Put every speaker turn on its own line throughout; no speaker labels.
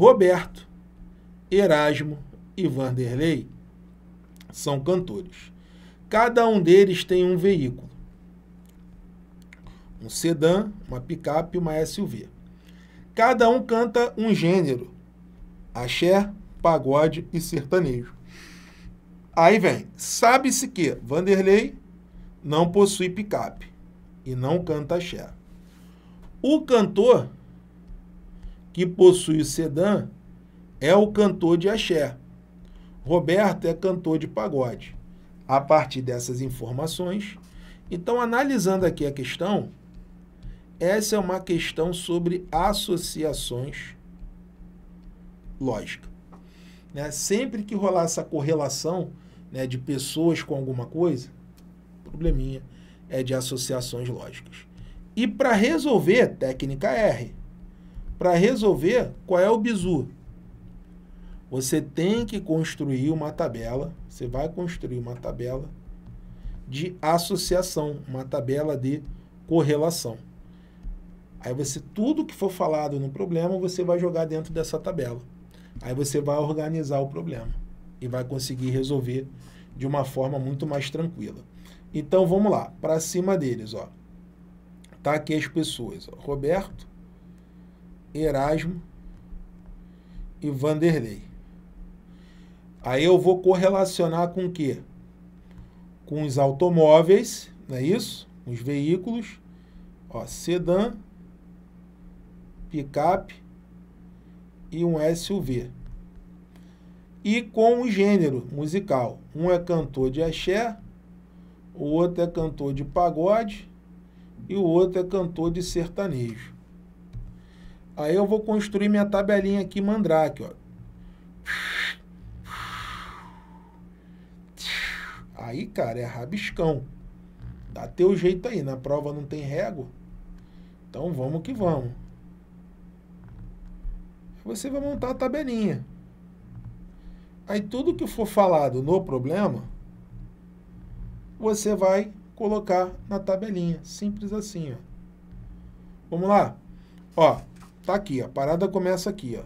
Roberto, Erasmo e Vanderlei são cantores. Cada um deles tem um veículo. Um sedã, uma picape e uma SUV. Cada um canta um gênero. Axé, pagode e sertanejo. Aí vem, sabe-se que Vanderlei não possui picape e não canta axé. O cantor que possui o sedã é o cantor de axé. Roberto é cantor de pagode. A partir dessas informações, então analisando aqui a questão, essa é uma questão sobre associações lógicas. Né? Sempre que rolar essa correlação né, de pessoas com alguma coisa, probleminha é de associações lógicas. E para resolver, técnica R. Para resolver, qual é o bizu? Você tem que construir uma tabela, você vai construir uma tabela de associação, uma tabela de correlação. Aí você, tudo que for falado no problema, você vai jogar dentro dessa tabela. Aí você vai organizar o problema e vai conseguir resolver de uma forma muito mais tranquila. Então vamos lá, para cima deles, ó. Tá aqui as pessoas, ó. Roberto, Erasmo e Vanderlei. Aí eu vou correlacionar com o quê? Com os automóveis, não é isso? Os veículos, ó, sedã, picape e um SUV. E com o gênero musical. Um é cantor de axé, o outro é cantor de pagode e o outro é cantor de sertanejo. Aí eu vou construir minha tabelinha aqui mandrake, ó. Aí, cara, é rabiscão. Dá teu jeito aí, na prova não tem régua. Então vamos que vamos. Você vai montar a tabelinha. Aí tudo que for falado no problema, você vai colocar na tabelinha. Simples assim, ó. Vamos lá? Ó, tá aqui. A parada começa aqui, ó.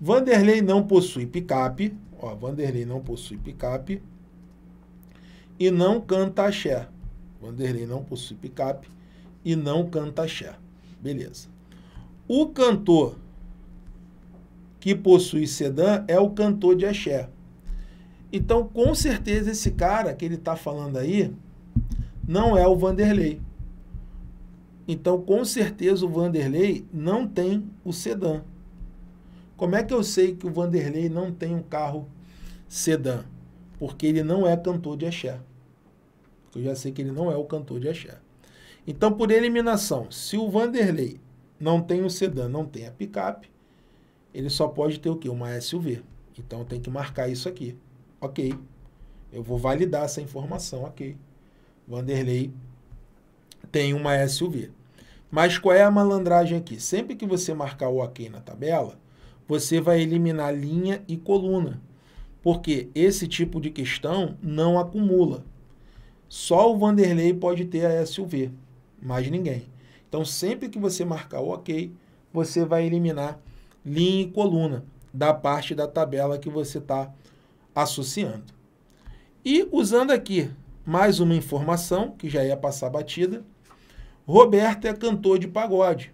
Vanderlei não possui picape. Ó, Vanderlei não possui picape. E não canta axé. Vanderlei não possui picape e não canta axé. Beleza. O cantor que possui sedã é o cantor de axé. Então, com certeza, esse cara que ele está falando aí não é o Vanderlei. Então, com certeza, o Vanderlei não tem o sedã. Como é que eu sei que o Vanderlei não tem um carro sedã? Porque ele não é cantor de axé. Eu já sei que ele não é o cantor de axé. Então, por eliminação, se o Vanderlei não tem o sedã, não tem a picape, ele só pode ter o quê? Uma SUV. Então, tem que marcar isso aqui. Ok. Eu vou validar essa informação, ok. Vanderlei tem uma SUV. Mas qual é a malandragem aqui? Sempre que você marcar o ok na tabela, você vai eliminar linha e coluna. Porque esse tipo de questão não acumula. Só o Vanderlei pode ter a SUV, mais ninguém. Então, sempre que você marcar o ok, você vai eliminar linha e coluna da parte da tabela que você está associando. E usando aqui mais uma informação, que já ia passar batida, Roberto é cantor de pagode.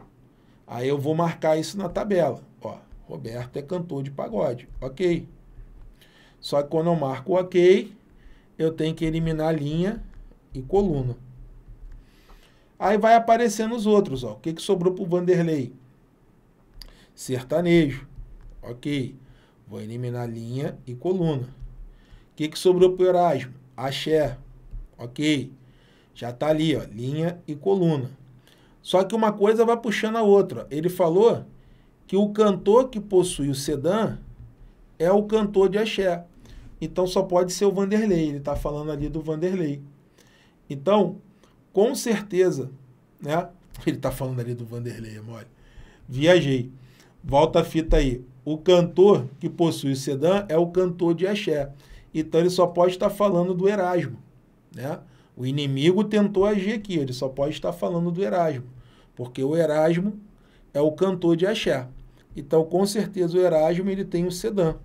Aí eu vou marcar isso na tabela. Ó, Roberto é cantor de pagode. Ok. Só que quando eu marco ok, eu tenho que eliminar linha e coluna. Aí vai aparecendo os outros. Ó. O que, que sobrou para o Vanderlei? Sertanejo. Ok. Vou eliminar linha e coluna. O que, que sobrou para o Erasmo? Axé. Ok. Já está ali, ó, linha e coluna. Só que uma coisa vai puxando a outra. Ele falou que o cantor que possui o sedã é o cantor de axé. Então só pode ser o Vanderlei. Ele está falando ali do Vanderlei. Então, com certeza, né? Ele está falando ali do Vanderlei, mole. Viajei. Volta a fita aí. O cantor que possui o sedã é o cantor de axé. Então ele só pode estar falando do Erasmo. Né? O inimigo tentou agir aqui, ele só pode estar falando do Erasmo. Porque o Erasmo é o cantor de axé. Então, com certeza, o Erasmo ele tem um sedã.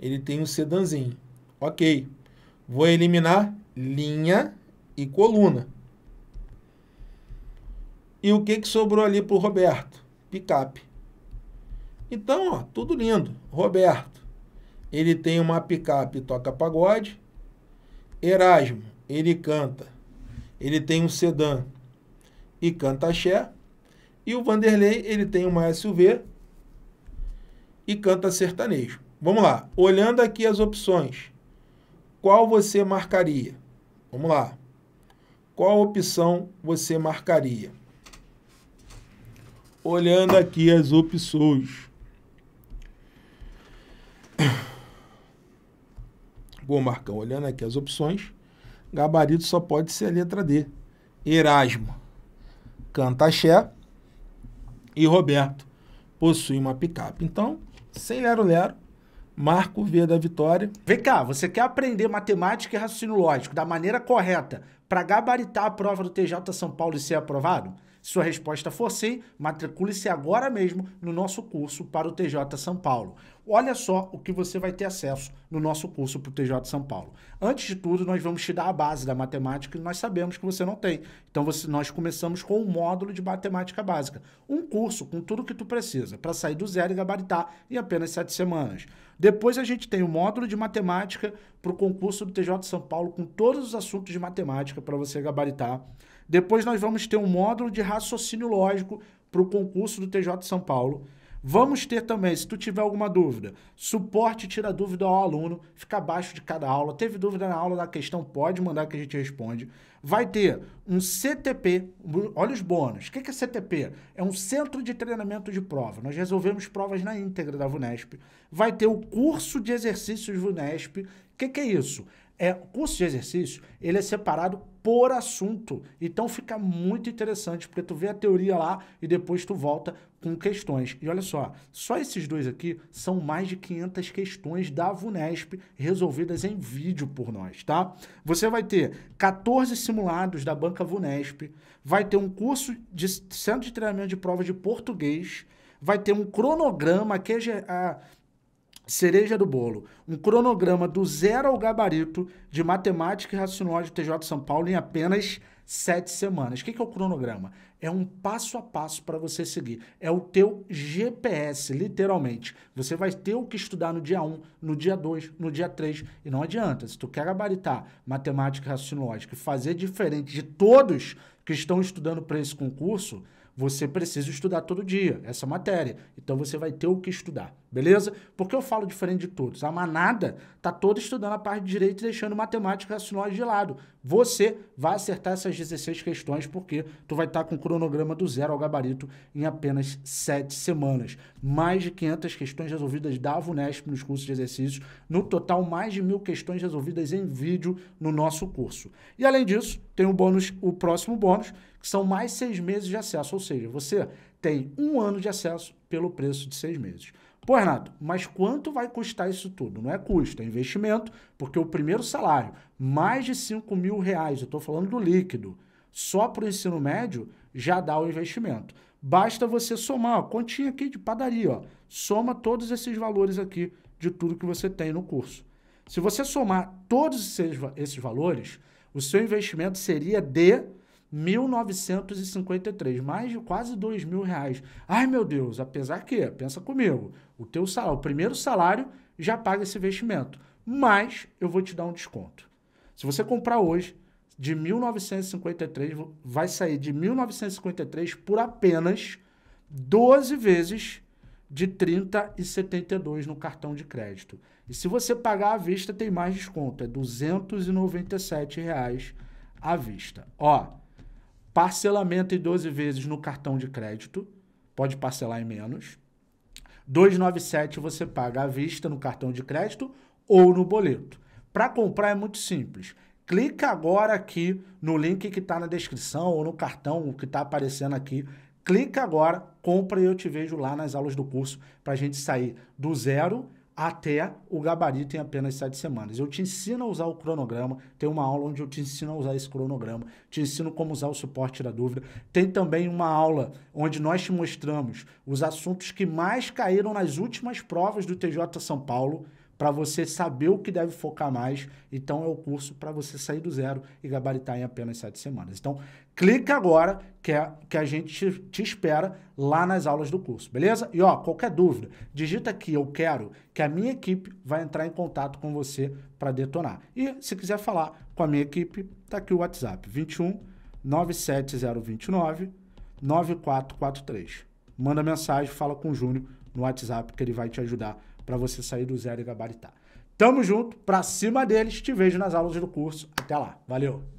Ele tem um sedanzinho. Ok. Vou eliminar linha e coluna. E o que, que sobrou ali para o Roberto? Picape. Então, ó, tudo lindo. Roberto, ele tem uma picape toca pagode. Erasmo, ele canta. Ele tem um sedã e canta axé. E o Vanderlei, ele tem uma SUV e canta sertanejo. Vamos lá. Olhando aqui as opções, qual você marcaria? Vamos lá. Qual opção você marcaria? Olhando aqui as opções. Bom, Marcão, olhando aqui as opções, gabarito só pode ser a letra D. Erasmo, Cantaxé e Roberto possui uma picape. Então, sem lero-lero, Marco V da vitória.
Vem cá, você quer aprender matemática e raciocínio lógico da maneira correta para gabaritar a prova do TJ São Paulo e ser aprovado? Se sua resposta for sim, matricule-se agora mesmo no nosso curso para o TJ São Paulo. Olha só o que você vai ter acesso no nosso curso para o TJ São Paulo. Antes de tudo, nós vamos te dar a base da matemática que nós sabemos que você não tem. Então, você, nós começamos com um módulo de matemática básica. Um curso com tudo que tu precisa para sair do zero e gabaritar em apenas sete semanas. Depois a gente tem o módulo de matemática para o concurso do TJ São Paulo com todos os assuntos de matemática para você gabaritar. Depois nós vamos ter um módulo de raciocínio lógico para o concurso do TJ São Paulo. Vamos ter também, se tu tiver alguma dúvida, suporte tira dúvida ao aluno, fica abaixo de cada aula. Teve dúvida na aula da questão, pode mandar que a gente responde. Vai ter um CTP, olha os bônus. O que é CTP? É um centro de treinamento de prova. Nós resolvemos provas na íntegra da VUNESP. Vai ter o curso de exercícios VUNESP. O que, que é isso? É, o curso de exercício, ele é separado por assunto. Então fica muito interessante, porque tu vê a teoria lá e depois tu volta com questões. E olha só, só esses dois aqui são mais de 500 questões da VUNESP resolvidas em vídeo por nós, tá? Você vai ter 14 simulados da banca VUNESP, vai ter um curso de centro de treinamento de prova de português, vai ter um cronograma que é cereja do bolo, um cronograma do zero ao gabarito de matemática e raciocínio TJ São Paulo em apenas sete semanas. O que é o cronograma? É um passo a passo para você seguir. É o teu GPS, literalmente. Você vai ter o que estudar no dia 1, no dia 2, no dia 3. E não adianta. Se tu quer gabaritar matemática e raciocínio e fazer diferente de todos que estão estudando para esse concurso, você precisa estudar todo dia essa matéria. Então você vai ter o que estudar, beleza? Porque eu falo diferente de todos. A manada tá toda estudando a parte de direito e deixando matemática e racionais de lado. Você vai acertar essas 16 questões porque tu vai estar tá com o cronograma do zero ao gabarito em apenas 7 semanas. Mais de 500 questões resolvidas da VUNESP nos cursos de exercícios. No total, mais de mil questões resolvidas em vídeo no nosso curso. E além disso, tem o bônus, o próximo bônus, que são mais seis meses de acesso, ou seja, você tem um ano de acesso pelo preço de seis meses. Pô, Renato, mas quanto vai custar isso tudo? Não é custo, é investimento, porque o primeiro salário, mais de 5 mil reais, eu estou falando do líquido, só para o ensino médio, já dá o investimento. Basta você somar, ó, continha aqui de padaria, ó, soma todos esses valores aqui de tudo que você tem no curso. Se você somar todos esses, esses valores, o seu investimento seria de 1953, mais de quase dois mil reais. Ai, meu Deus, apesar que, pensa comigo, o teu salário, o primeiro salário já paga esse investimento, mas eu vou te dar um desconto. Se você comprar hoje, de 1953, vai sair de 1953 por apenas 12 vezes de 30 e 72 no cartão de crédito. E se você pagar à vista, tem mais desconto, é 297 reais à vista. Ó, Parcelamento em 12 vezes no cartão de crédito, pode parcelar em menos. 297 você paga à vista no cartão de crédito ou no boleto. Para comprar é muito simples. Clica agora aqui no link que está na descrição ou no cartão que está aparecendo aqui. Clica agora, compra e eu te vejo lá nas aulas do curso para a gente sair do zero até o gabarito em apenas sete semanas. Eu te ensino a usar o cronograma, tem uma aula onde eu te ensino a usar esse cronograma, te ensino como usar o suporte da dúvida. Tem também uma aula onde nós te mostramos os assuntos que mais caíram nas últimas provas do TJ São Paulo, para você saber o que deve focar mais. Então é o curso para você sair do zero e gabaritar em apenas sete semanas. Então clica agora que, é, que a gente te, espera lá nas aulas do curso, beleza? E ó, qualquer dúvida, digita aqui eu quero que a minha equipe vai entrar em contato com você para detonar. E se quiser falar com a minha equipe, tá aqui o WhatsApp 21 97029 9443. Manda mensagem, fala com o Júnior no WhatsApp que ele vai te ajudar para você sair do zero e gabaritar. Tamo junto, pra cima deles, te vejo nas aulas do curso. Até lá, valeu!